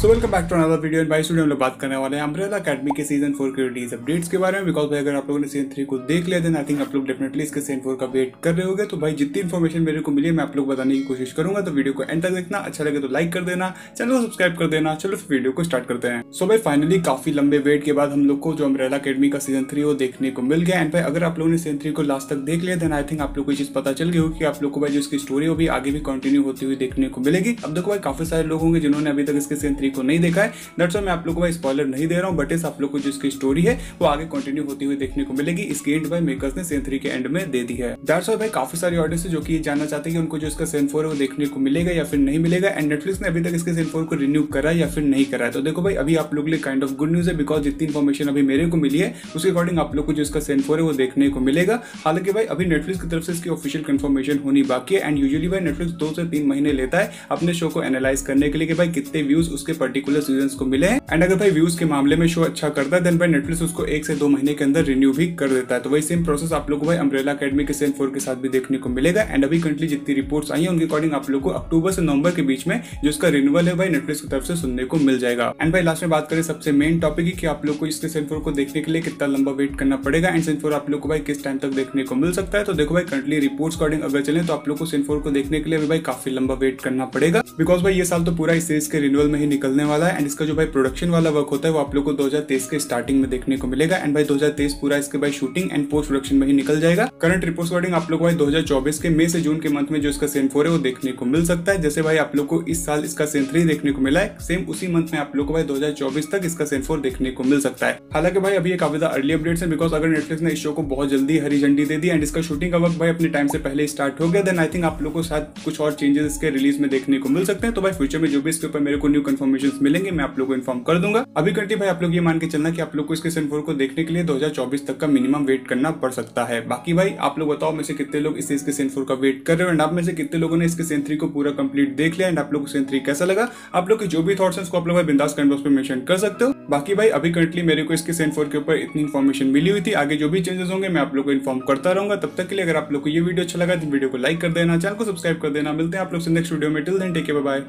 So welcome back to another video भाई studio हम लोग बात करने वाले हैं अम्ब्रेला अकेडमी के सीज़न फोर के रिलीज़ अपडेट्स के बारे में। बिकॉज़ भाई, अगर आप लोगों ने सीज़न थ्री को देख लिया देन आई थिंक आप लोग डेफिनेटली इसके सीज़न फोर का वेट कर रहे होगे। तो भाई, जितनी इन्फॉर्मेशन मेरे को मिली, मैं आप लोग बताने की कोशिश करूँगा। तो वीडियो को एंड तक देखना। अच्छा लगे तो लाइक कर देना। चैनल को सब्सक्राइब कर देना। चलो फिर वीडियो को स्टार्ट करते हैं। सो भाई फाइनली काफ़ी लंबे वेट के बाद हम लोग को जो अम्ब्रेला अकेडमी का सीज़न थ्री वो देखने को मिल गया। एंड भाई, अगर आप लोगों ने सीज़न थ्री को लास्ट तक देख लिया देन आई थिंक आप लोग को चीज़ पता चल गई होगी कि आप लोग को भाई, जो इसकी स्टोरी भी आगे भी कंटिन्यू होती हुई देखने को मिलेगी। अब देखो भाई, काफ़ी सारे लोग होंगे जिन्होंने अभी तक इसके सीज़न थ्री को नहीं देखा है। दैट्स मैं आप लोग को भाई स्पॉइलर नहीं दे रहा हूँ बट इस आप लोग को जो इसकी स्टोरी है, वो आगे कंटिन्यू होती हुई देखने को मिलेगी। इसकी एंड भाई मेकर्स ने सीज़न थ्री के एंड में दे दी है। दैट्स भाई काफ़ी सारी ऑडियंस जो कि जानना चाहते हैं कि उनको जो इसका सीज़न फोर है, वो देखने को मिलेगा या फिर नहीं मिलेगा। एंड नेटफ्लिक्स ने अभी तक इसके सीज़न फोर को रिन्यू करा या फिर नहीं करा तो देखो भाई, अभी आप लोग लिए काइंड ऑफ़ गुड न्यूज़ है बिकॉज़ जितनी इन्फॉर्मेशन अभी मेरे को मिली है, उसके अकॉर्डिंग आप लोग को जो इसका सीज़न फोर है, वो देखने को मिलेगा। हालाँकि भाई, अभी नेटफ्लिक्स की तरफ़ से इसकी ऑफिशियल कंफर्मेशन होनी बाकी है। एंड यूजुअली भाई नेटफ्लिक्स दो से तीन महीने लेता है अपने शो को एनालाइज करने के लिए कि भाई कितने व्यूज़ उसके पर्टिकुलर सीज़न को मिले एंड अगर भाई व्यूज़ के मामले में शो अच्छा करता है देन भाई नेटफ्लिक्स उसको एक से दो महीने के अंदर रिन्यू भी कर देता है। तो वही सेम प्रोसेस आप लोग भाई अम्ब्रेला अकेडमी के सेन फोर के साथ भी देखने को मिलेगा। एंड अभी करंटली जितनी रिपोर्ट्स आई है, उनके अकॉर्डिंग आप लोग को अक्टूबर से नवंबर के बीच में जो इसका रिन्यूअल है, भाई नेटफ्लिक्स की तरफ़ से सुनने को मिल जाएगा। एंड भाई लास्ट में बात करें, सबसे मेन टॉपिक की आप लोग को इसके सेन फोर को देखने के लिए कितना लंबा वेट करना पड़ेगा। एंड सेन फोर आप लोग को भाई किस टाइम तक देखने को मिल सकता है? तो देखो भाई करंटली रिपोर्ट्स अकॉर्डिंग अगर चले तो आप लोग को सेन फोर को देखने के लिए भाई काफ़ी लंबा वेट करना पड़ेगा। बिकॉज़ भाई ये साल तो पूरा इस सीरीज़ के रिन्यूअल में ही निकलने वाला है। एंड इसका जो भाई प्रोडक्शन वाला वर्क होता है, वो आप लोग को दो हज़ार तेईस के स्टार्टिंग में देखने को मिलेगा। एंड भाई 2023 पूरा इसके भाई शूटिंग एंड पोस्ट प्रोडक्शन में ही निकल जाएगा। करंट रिपोर्ट अकॉर्डिंग आप लोग भाई 2024 के मई से जून के मंथ में जो इसका सेन फोर है, वो देखने को मिल सकता है। जैसे भाई आप लोग को इस साल इसका सेन थ्री देखने को मिला है सेम उसी मंथ में आप लोग को भाई 2024 तक इसका सेन फोर देखने को मिल सकता है। हालाँकि भाई अभी काफ़ी ज़्यादा अर्ली अपडेट्स है बिकॉज़ अगर नेटफ्लिक्स ने इस शो को बहुत जल्दी हरी झंडी दे दी एंड इसका शूटिंग का वक्त भाई अपने टाइम से पहले स्टार्ट हो गया देन आई थिंक आप लोग को शायद कुछ और चेंजेस इसके रिलीज़ में देखने को मिल सकते हैं। तो भाई फ्यूचर में जो भी इसके ऊपर मेरे को न्यू कन्फर्मेशन मिलेंगे, मैं आप लोग को इन्फॉर्म कर दूँगा। अभी कंटी भाई, आप लोग ये मान के चलना कि आप लोग को इसके सेन को देखने के लिए 2024 तक का मिनिमम वेट करना पड़ सकता है। बाकी भाई, आप लोग बताओ में से कितने लोग इस इसके सेन का वेट कर रहे हो एंड आप में से कितने लोगों ने इसके सेन को पूरा कंप्लीट देख लिया एंड आप लोग को सेन कैसा लगा? आप लोग के जो भी थॉट्स उसको आप लोग बिंदास कमेंट बॉक्स में मेंशन कर सकते हो। बाकी भाई, अभी करंटली मेरे को इसके सेन के ऊपर इतनी इन्फॉर्मेशन मिली हुई थी। आगे जो भी चेंजेस होंगे, मैं आप लोग को इन्फॉर्म करता रहूँगा। तब तक के लिए अगर आप लोग को ये वीडियो अच्छा लगा तो वीडियो को लाइक कर देना चैनल को सब्सक्राइब कर देना। मिलते हैं आप लोग से नेक्स्ट वीडियो में। Till then take bye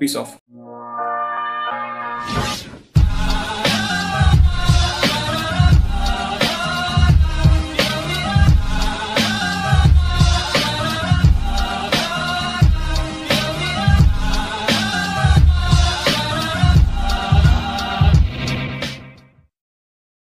peace out